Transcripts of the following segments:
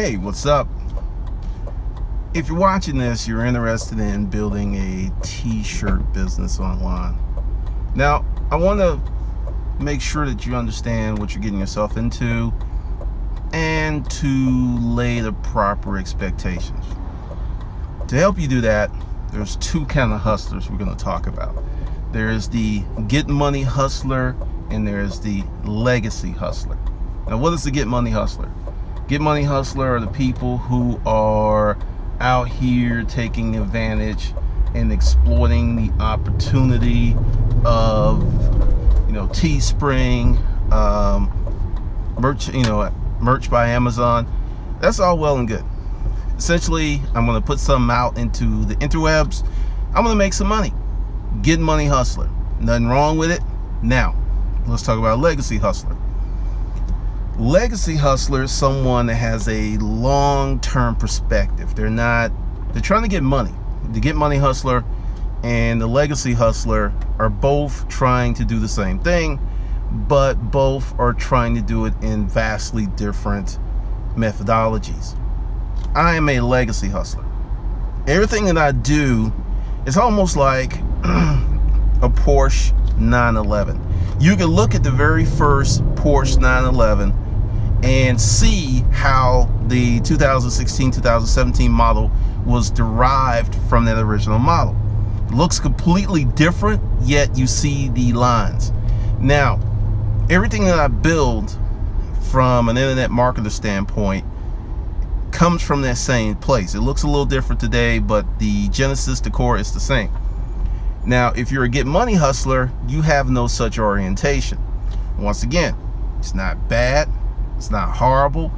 Hey, what's up? If you're watching this, you're interested in building a t-shirt business online. Now, I want to make sure that you understand what you're getting yourself into and to lay the proper expectations. To help you do that, there's two kind of hustlers we're going to talk about. There's the get money hustler and there's the legacy hustler. Now, what is the get money hustler? Get Money Hustler are the people who are out here taking advantage and exploiting the opportunity of, you know, Teespring, um, merch, you know, merch by Amazon. That's all well and good. Essentially, I'm going to put something out into the interwebs. I'm to make some money. Get Money Hustler. Nothing wrong with it. Now, let's talk about Legacy Hustler legacy hustler is someone that has a long-term perspective. They're not they're trying to get money. The get money hustler and the legacy hustler are both trying to do the same thing but both are trying to do it in vastly different methodologies. I am a legacy hustler. Everything that i do is almost like a porsche 911 you can look at the very first porsche 911 and see how the 2016-2017 model was derived from that original model. looks completely different, yet you see the lines. Now, everything that I build from an internet marketer standpoint comes from that same place. It looks a little different today, but the genesis, the core is the same. Now, if you're a get money hustler, you have no such orientation. Once again, it's not bad, it's not horrible.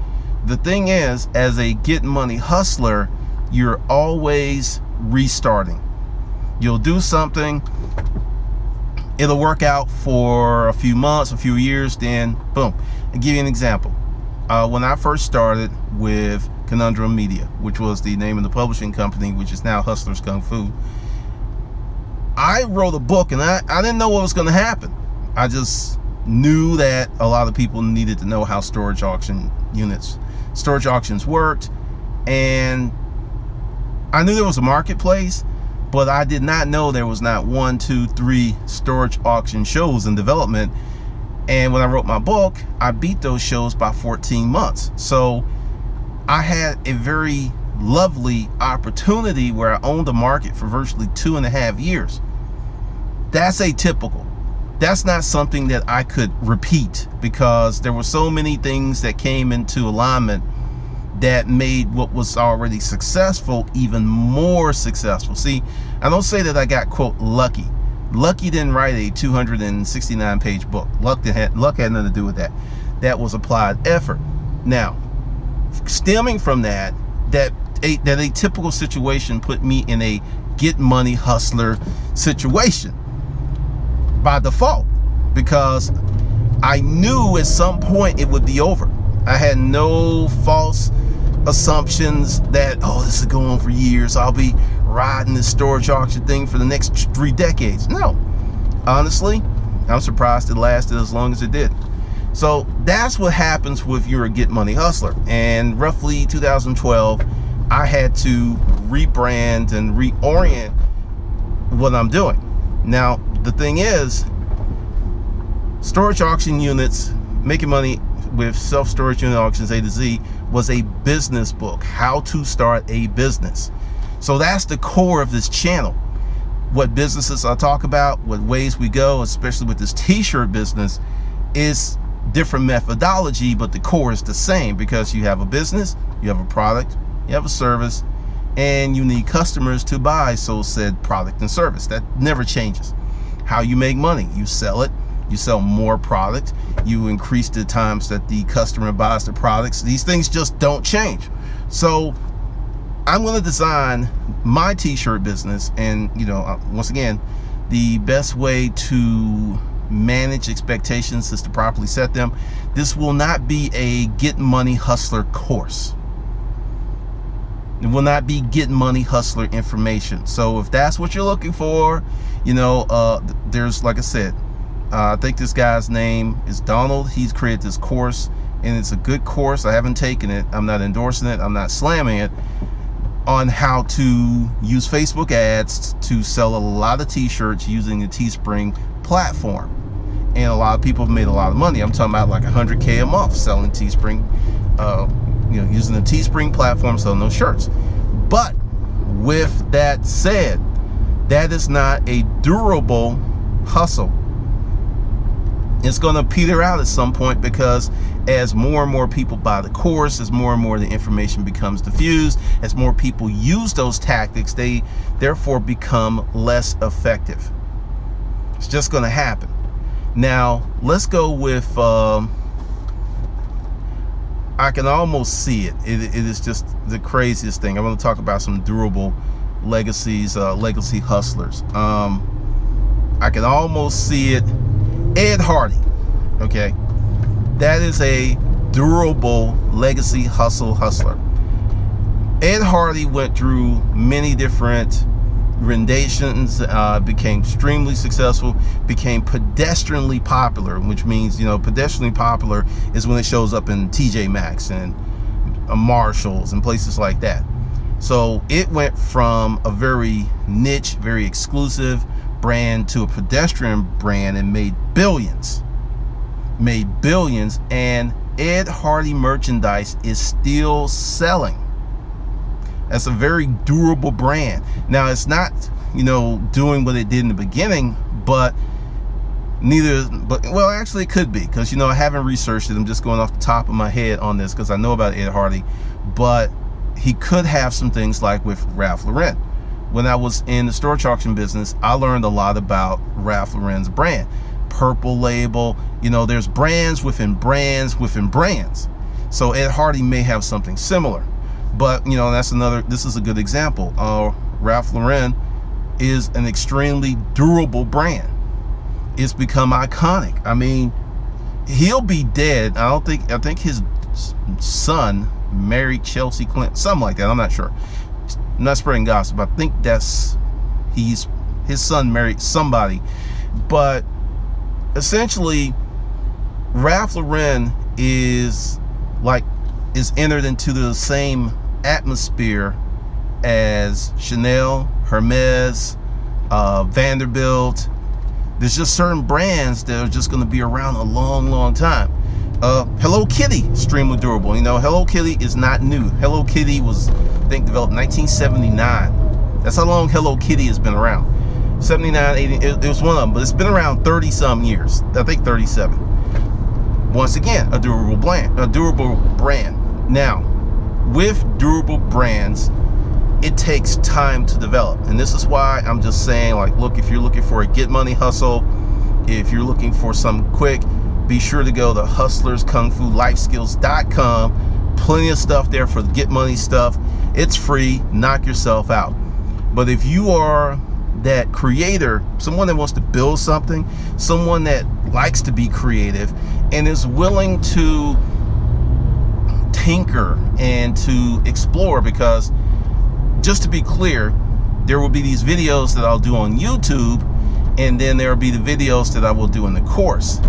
The thing is, as a get money hustler, you're always restarting. You'll do something, it'll work out for a few months, a few years, then boom. I'll give you an example. Uh, when I first started with Conundrum Media, which was the name of the publishing company, which is now Hustlers Kung Fu, I wrote a book and I, I didn't know what was going to happen. I just knew that a lot of people needed to know how storage auction units, storage auctions worked. And I knew there was a marketplace, but I did not know there was not one, two, three storage auction shows in development. And when I wrote my book, I beat those shows by 14 months. So I had a very lovely opportunity where I owned the market for virtually two and a half years. That's atypical that's not something that I could repeat because there were so many things that came into alignment that made what was already successful even more successful. See, I don't say that I got quote lucky. Lucky didn't write a 269 page book. Luck had luck had nothing to do with that. That was applied effort. Now, stemming from that, that a that a typical situation put me in a get money hustler situation by default because I knew at some point it would be over. I had no false assumptions that, oh, this is going for years. I'll be riding this storage auction thing for the next three decades. No, honestly, I'm surprised it lasted as long as it did. So that's what happens with your Get Money Hustler. And roughly 2012, I had to rebrand and reorient what I'm doing. Now, the thing is, storage auction units, making money with self-storage unit auctions A to Z was a business book, how to start a business. So that's the core of this channel. What businesses I talk about, what ways we go, especially with this t-shirt business, is different methodology, but the core is the same because you have a business, you have a product, you have a service, and you need customers to buy so said product and service. That never changes how you make money. You sell it, you sell more product, you increase the times that the customer buys the products. These things just don't change. So I'm going to design my t-shirt business and, you know, uh, once again, the best way to manage expectations is to properly set them. This will not be a get money hustler course. Will not be get money hustler information. So if that's what you're looking for, you know, uh, there's, like I said, uh, I think this guy's name is Donald. He's created this course and it's a good course. I haven't taken it. I'm not endorsing it. I'm not slamming it on how to use Facebook ads to sell a lot of t-shirts using the Teespring platform. And a lot of people have made a lot of money. I'm talking about like 100K a month selling Teespring, uh, you know, using the Teespring platform selling those shirts. But with that said, that is not a durable hustle. It's going to peter out at some point because as more and more people buy the course as more and more the information becomes diffused as more people use those tactics they therefore become less effective. It's just going to happen. Now let's go with um, I can almost see it. it. It is just the craziest thing. I want to talk about some durable legacies, uh, legacy hustlers. Um, I can almost see it Ed Hardy, okay? That is a durable legacy hustle hustler. Ed Hardy went through many different renditions, uh, became extremely successful, became pedestrianly popular, which means, you know, pedestrianly popular is when it shows up in TJ Maxx and uh, Marshalls and places like that. So it went from a very niche, very exclusive, brand to a pedestrian brand and made billions. Made billions and Ed Hardy merchandise is still selling. That's a very durable brand. Now it's not, you know, doing what it did in the beginning, but neither but well actually it could be because you know I haven't researched it I'm just going off the top of my head on this because I know about Ed Hardy but he could have some things like with Ralph Lauren when I was in the storage auction business, I learned a lot about Ralph Lauren's brand. Purple label, you know, there's brands within brands within brands. So Ed Hardy may have something similar. But, you know, that's another, this is a good example. Uh, Ralph Lauren is an extremely durable brand. It's become iconic. I mean, he'll be dead. I don't think, I think his son married Chelsea Clinton, something like that. I'm not sure. I'm not spreading gossip. I think that's he's his son married somebody. But essentially, Ralph Lauren is like is entered into the same atmosphere as Chanel, Hermes, uh, Vanderbilt. There's just certain brands that are just going to be around a long, long time. Uh, Hello Kitty, extremely durable. You know, Hello Kitty is not new. Hello Kitty was, I think, developed 1979. That's how long Hello Kitty has been around. 79, 80, it, it was one of them, but it's been around 30 some years. I think 37. Once again, a durable brand, a durable brand. Now, with durable brands, it takes time to develop. And this is why I'm just saying, like, look, if you're looking for a get money hustle, if you're looking for some quick, be sure to go to hustlerskungfulifeskills.com. Plenty of stuff there for the get money stuff. It's free. Knock yourself out. But if you are that creator, someone that wants to build something, someone that likes to be creative and is willing to tinker and to explore because just to be clear, there will be these videos that I'll do on YouTube and then there will be the videos that I will do in the course.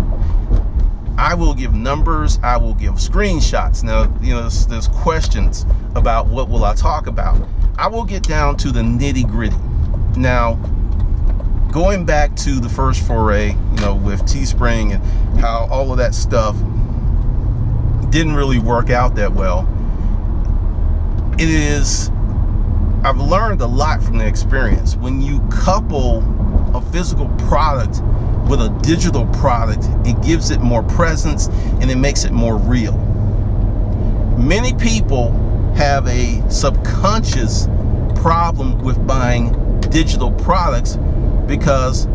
I will give numbers, I will give screenshots. Now, you know, there's, there's questions about what will I talk about. I will get down to the nitty gritty. Now, going back to the first foray, you know, with Teespring and how all of that stuff didn't really work out that well, it is, I've learned a lot from the experience. When you couple a physical product with a digital product, it gives it more presence and it makes it more real. Many people have a subconscious problem with buying digital products because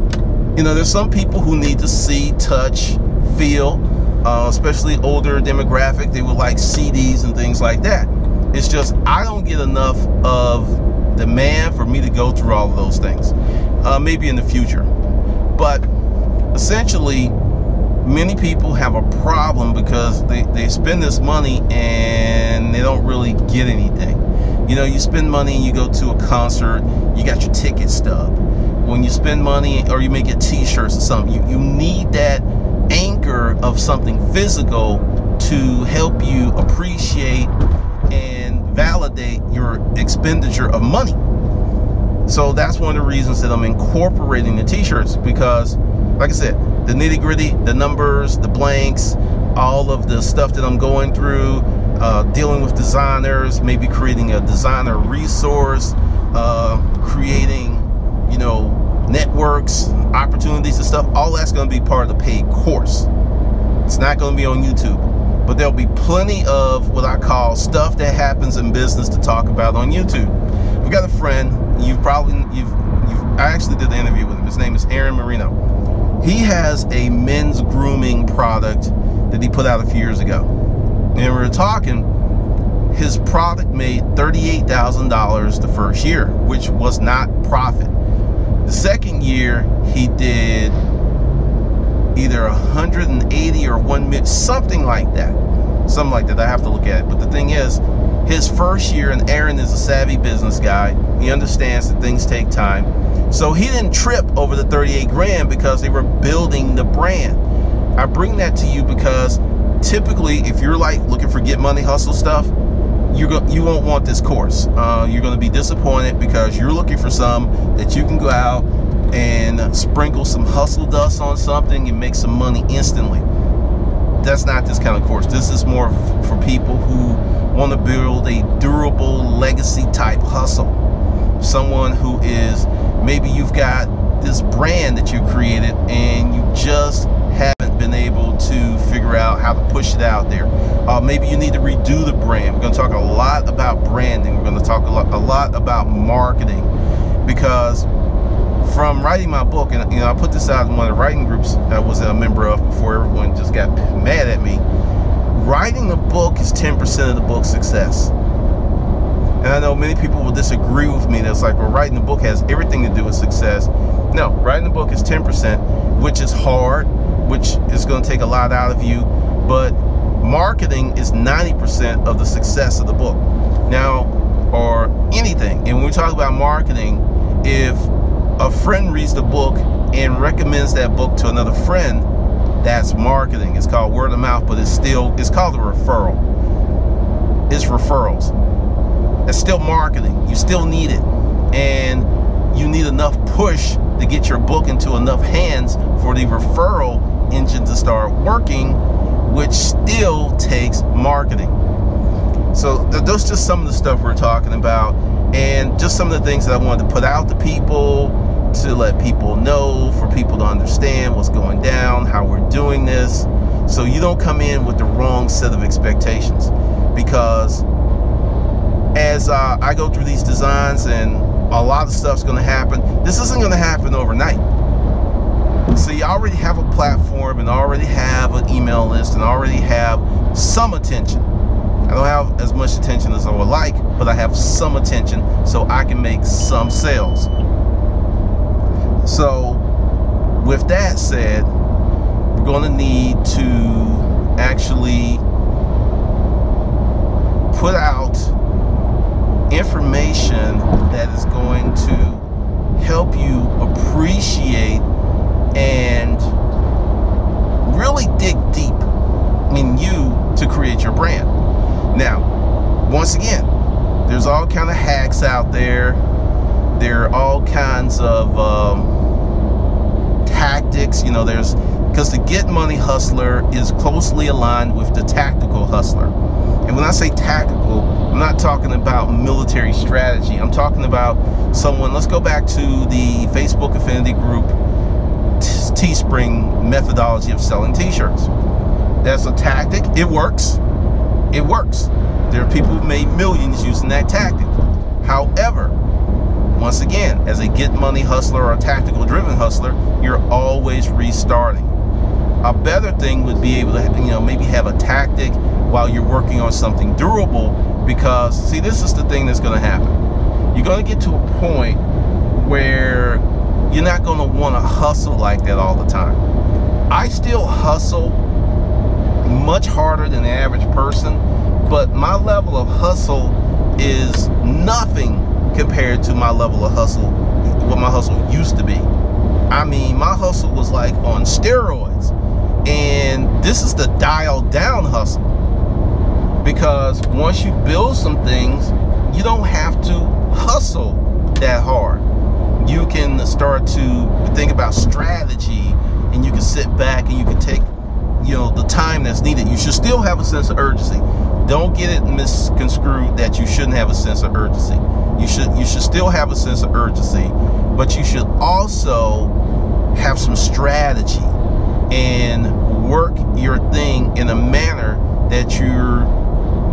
you know there's some people who need to see touch feel uh, especially older demographic they would like CDs and things like that it's just I don't get enough of demand for me to go through all of those things uh, maybe in the future but essentially many people have a problem because they, they spend this money and they don't really get anything. You know, you spend money and you go to a concert, you got your ticket stub. When you spend money or you may get t-shirts or something, you, you need that anchor of something physical to help you appreciate and validate your expenditure of money. So that's one of the reasons that I'm incorporating the t-shirts because like I said, the nitty gritty, the numbers, the blanks, all of the stuff that I'm going through, uh, dealing with designers, maybe creating a designer resource, uh, creating, you know, networks, opportunities and stuff, all that's going to be part of the paid course. It's not going to be on YouTube, but there'll be plenty of what I call stuff that happens in business to talk about on YouTube. We've got a friend, you've probably, you've, you've I actually did the interview with him. His name is Aaron Marino. He has a men's grooming product that he put out a few years ago. And we were talking, his product made $38,000 the first year, which was not profit. The second year, he did either 180 or one something like that. Something like that. I have to look at it. But the thing is, his first year, and Aaron is a savvy business guy. He understands that things take time. So he didn't trip over the 38 grand because they were building the brand. I bring that to you because typically, if you're like looking for get money hustle stuff, you're go you won't want this course. Uh, you're going to be disappointed because you're looking for some that you can go out and sprinkle some hustle dust on something and make some money instantly. That's not this kind of course. This is more for people who want to build a durable legacy type hustle. Someone who is maybe you've got this brand that you created and you just figure out how to push it out there. Uh, maybe you need to redo the brand. We're going to talk a lot about branding. We're going to talk a lot, a lot about marketing because from writing my book, and you know, I put this out in one of the writing groups I was a member of before everyone just got mad at me. Writing a book is 10% of the book's success. And I know many people will disagree with me. That's like, well, writing a book has everything to do with success. No, writing a book is 10%, which is hard, which is going to take a lot out of you. But marketing is 90% of the success of the book. Now, or anything. And when we talk about marketing, if a friend reads the book and recommends that book to another friend, that's marketing. It's called word of mouth, but it's still, it's called a referral. It's referrals. It's still marketing. You still need it. And you need enough push to get your book into enough hands for the referral engine to start working, which still takes marketing. So th those just some of the stuff we're talking about and just some of the things that I wanted to put out to people to let people know, for people to understand what's going down, how we're doing this. So you don't come in with the wrong set of expectations. Because as uh, I go through these designs and a lot of stuff's going to happen, this isn't going to happen overnight. So you already have a platform and already have an email list and already have some attention. I don't have as much attention as I would like, but I have some attention so I can make some sales. So with that said, we're going to need to actually put out information that is going to help you appreciate and really dig deep in you to create your brand. Now, once again, there's all kind of hacks out there. There are all kinds of um, tactics. You know, there's because the get money hustler is closely aligned with the tactical hustler. And when I say tactical, I'm not talking about military strategy. I'm talking about someone, let's go back to the Facebook affinity group Teespring methodology of selling t-shirts. That's a tactic. It works. It works. There are people who've made millions using that tactic. However, once again, as a get money hustler or a tactical driven hustler, you're always restarting. A better thing would be able to, you know, maybe have a tactic while you're working on something durable because, see, this is the thing that's going to happen. You're going to get to a point where you're not going to want to hustle like that all the time. I still hustle much harder than the average person, but my level of hustle is nothing compared to my level of hustle, what my hustle used to be. I mean, my hustle was like on steroids. And this is the dial down hustle. Because once you build some things, you don't have to hustle that hard. You can start to think about strategy and you can sit back and you can take you know the time that's needed. You should still have a sense of urgency. Don't get it misconstrued that you shouldn't have a sense of urgency. You should you should still have a sense of urgency, but you should also have some strategy and work your thing in a manner that you're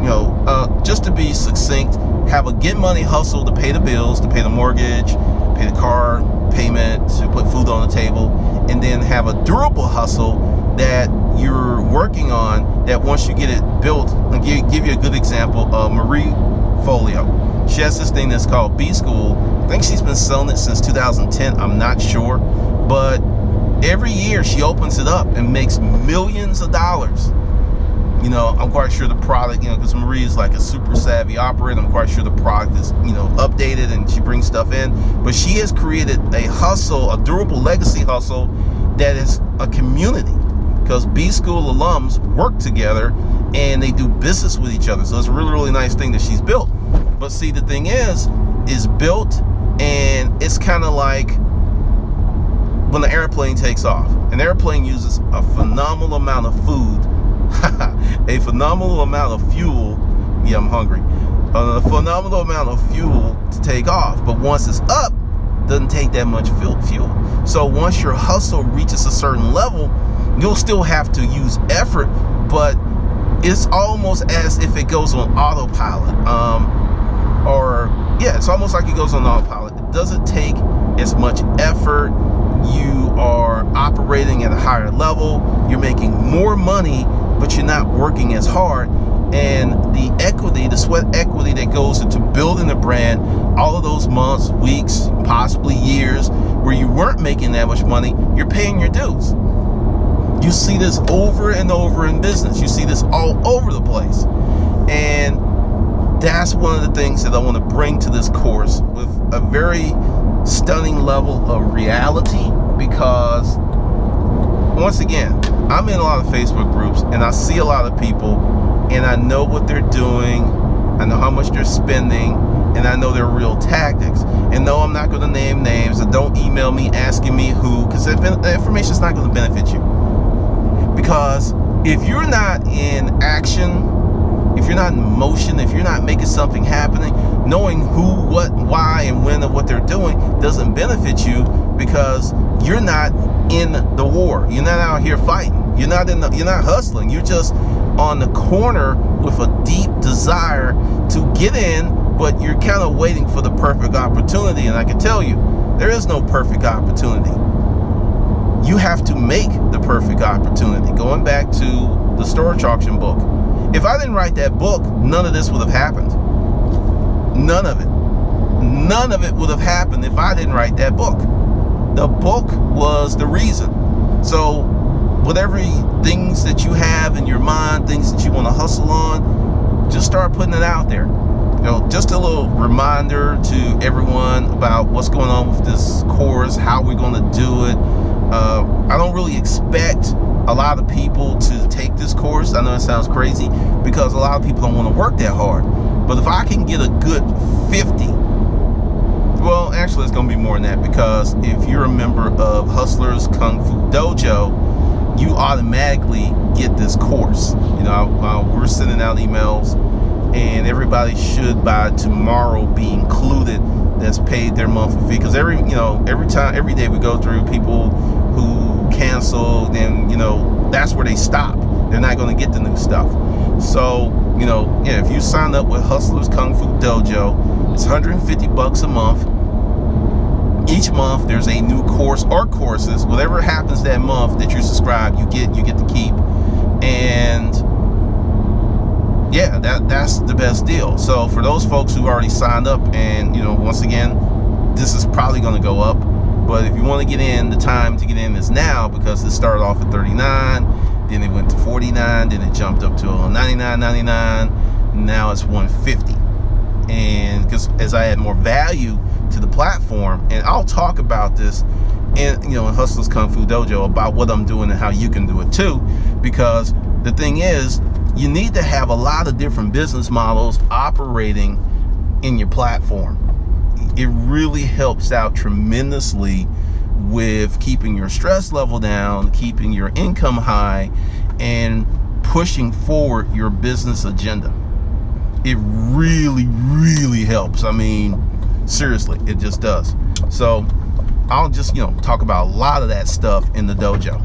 you know uh, just to be succinct have a get money hustle to pay the bills to pay the mortgage pay the car payment to put food on the table and then have a durable hustle that you're working on that once you get it built, I'll give, give you a good example of Marie Forleo. She has this thing that's called B School. I think she's been selling it since 2010. I'm not sure. But every year she opens it up and makes millions of dollars. You know, I'm quite sure the product, you know, because Marie is like a super savvy operator. I'm quite sure the product is, you know, updated and she brings stuff in. But she has created a hustle, a durable legacy hustle that is a community because B School alums work together and they do business with each other. So it's a really, really nice thing that she's built. But see, the thing is, is built and it's kind of like when the airplane takes off. An airplane uses a phenomenal amount of food, a phenomenal amount of fuel. Yeah, I'm hungry. A phenomenal amount of fuel to take off. But once it's up, doesn't take that much fuel. So once your hustle reaches a certain level, you'll still have to use effort, but it's almost as if it goes on autopilot. Um, or yeah, it's almost like it goes on autopilot. It doesn't take as much effort. You are operating at a higher level. You're making more money, but you're not working as hard. And the equity, the sweat equity that goes into building the brand, all of those months, weeks, possibly years, where you weren't making that much money, you're paying your dues. You see this over and over in business. You see this all over the place. And that's one of the things that I want to bring to this course with a very stunning level of reality because once again, I'm in a lot of Facebook groups and I see a lot of people and I know what they're doing. I know how much they're spending and I know their real tactics. And no, I'm not going to name names. And don't email me asking me who because the information is not going to benefit you. Because if you're not in action, if you're not in motion, if you're not making something happening, knowing who, what, why, and when of what they're doing doesn't benefit you because you're not in the war. You're not out here fighting. You're not in the, you're not hustling. You're just on the corner with a deep desire to get in, but you're kind of waiting for the perfect opportunity. And I can tell you, there is no perfect opportunity you have to make the perfect opportunity. Going back to the storage auction book. If I didn't write that book, none of this would have happened. None of it. None of it would have happened if I didn't write that book. The book was the reason. So, whatever things that you have in your mind, things that you want to hustle on, just start putting it out there. You know, just a little reminder to everyone about what's going on with this course, how we're going to do it, uh, I don't really expect a lot of people to take this course. I know it sounds crazy because a lot of people don't want to work that hard. But if I can get a good 50, well, actually, it's going to be more than that because if you're a member of Hustlers Kung Fu Dojo, you automatically get this course. You know, uh, we're sending out emails, and everybody should by tomorrow be included that's paid their monthly fee. Because every you know every time every day we go through people who cancel then you know that's where they stop. They're not going to get the new stuff. So you know yeah if you sign up with hustlers kung fu dojo it's 150 bucks a month each month there's a new course or courses whatever happens that month that you subscribe you get you get to keep and yeah, that that's the best deal. So for those folks who already signed up, and you know, once again, this is probably going to go up. But if you want to get in, the time to get in is now because it started off at 39, then it went to 49, then it jumped up to uh, 99.99. Now it's 150, and because as I add more value to the platform, and I'll talk about this in you know in Hustlers Kung Fu Dojo about what I'm doing and how you can do it too. Because the thing is, you need to have a lot of different business models operating in your platform. It really helps out tremendously with keeping your stress level down, keeping your income high, and pushing forward your business agenda. It really, really helps. I mean, seriously, it just does. So I'll just, you know, talk about a lot of that stuff in the dojo.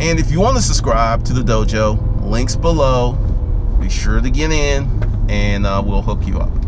And if you want to subscribe to the dojo, links below. Be sure to get in and uh, we'll hook you up.